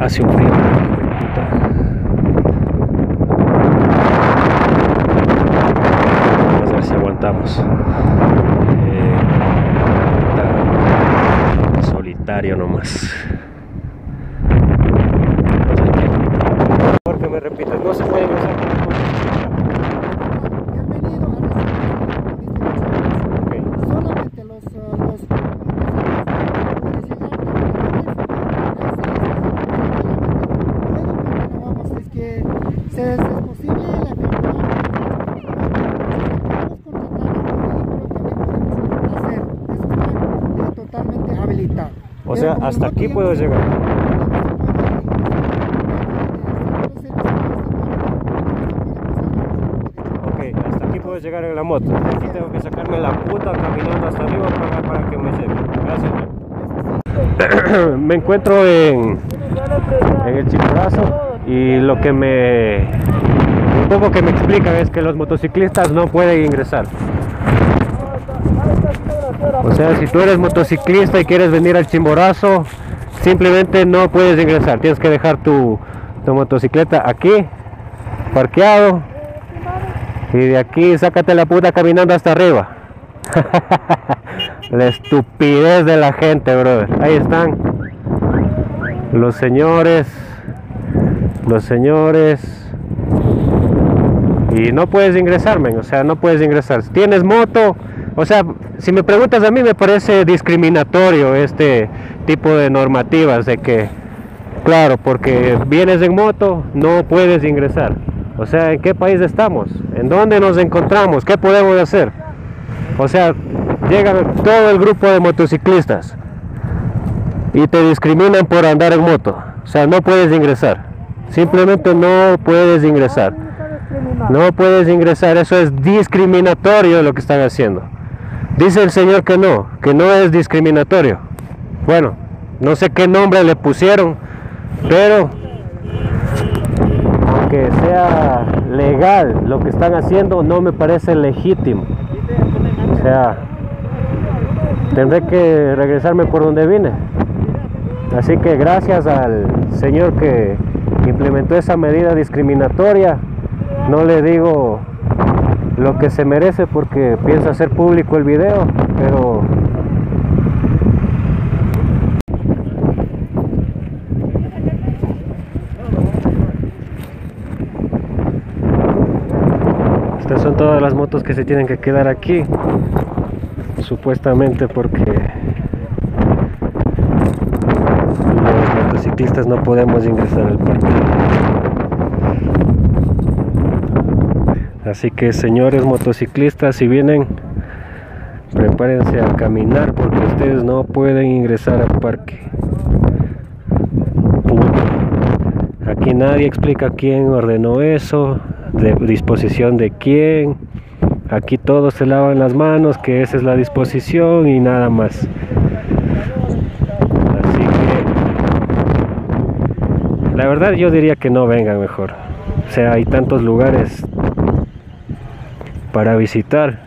hace un frío. Vamos a ver si aguantamos. Eh, solitario nomás. Porque me repites, no se puede usar Solamente los, uh, los puedes llegar a vamos es que se, es posible la totalmente habilitado. O sea, hasta aquí puedo llegar. Ok, hasta aquí puedo llegar en la moto. Aquí tengo que sacarme la puta caminando hasta arriba para, para que me lleve. Gracias. me encuentro en, en el Chimborazo y lo que me. Un poco que me explican es que los motociclistas no pueden ingresar. O sea, si tú eres motociclista y quieres venir al Chimborazo, simplemente no puedes ingresar. Tienes que dejar tu, motocicleta aquí, parqueado, y de aquí sácate la puta caminando hasta arriba. la estupidez de la gente, brother. Ahí están. Los señores. Los señores. Y no puedes ingresar, men. O sea, no puedes ingresar. Tienes moto. O sea, si me preguntas a mí me parece discriminatorio este tipo de normativas de que, claro, porque vienes en moto, no puedes ingresar. O sea, ¿en qué país estamos? ¿En dónde nos encontramos? ¿Qué podemos hacer? O sea, llega todo el grupo de motociclistas y te discriminan por andar en moto. O sea, no puedes ingresar. Simplemente no puedes ingresar. No puedes ingresar. Eso es discriminatorio lo que están haciendo. Dice el señor que no, que no es discriminatorio. Bueno, no sé qué nombre le pusieron, pero aunque sea legal lo que están haciendo, no me parece legítimo. O sea, tendré que regresarme por donde vine. Así que gracias al señor que implementó esa medida discriminatoria, no le digo lo que se merece porque pienso hacer público el video, pero estas son todas las motos que se tienen que quedar aquí, supuestamente porque los motociclistas no podemos ingresar al parque. Así que señores motociclistas, si vienen, prepárense a caminar porque ustedes no pueden ingresar al parque. Aquí nadie explica quién ordenó eso, de disposición de quién. Aquí todos se lavan las manos, que esa es la disposición y nada más. Así que la verdad yo diría que no vengan mejor. O sea, hay tantos lugares para visitar.